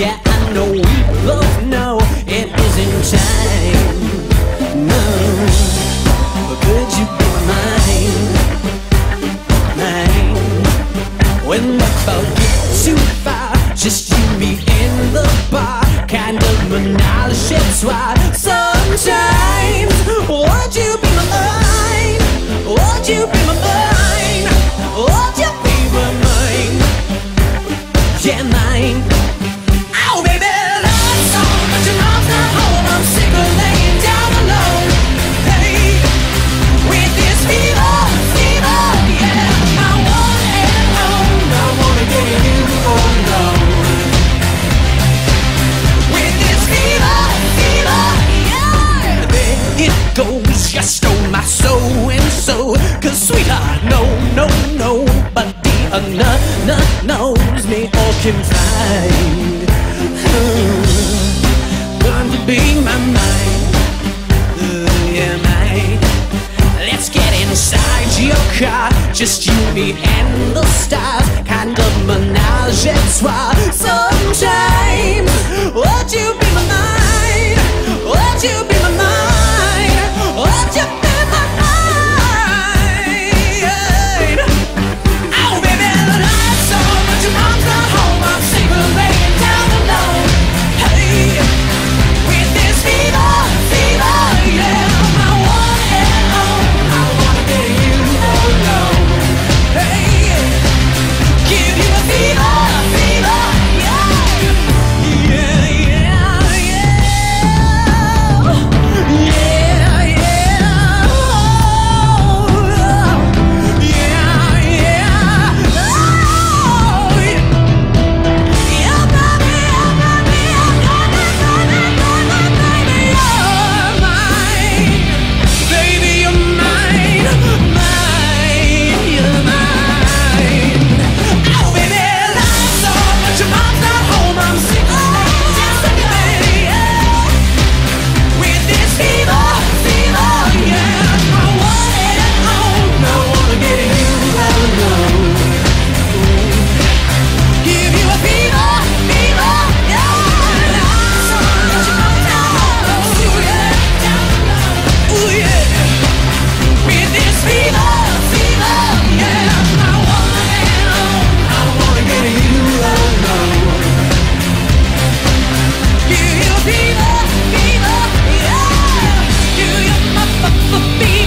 Yeah, I know we both know it isn't time. No, but could you be mine? Mine. When the crowd gets too far, just you me in the bar, kind of menage a trois. Sometimes, would you be no, no, nobody another knows me or can find. Hmm. Learn to be my mind, Ooh, yeah, mine. Let's get inside your car, just you, me, and the stars. Kind of menage a trois. Sometime, would you be my mind? Would you be Do you give up, give up, yeah? Do you motherfucker feel?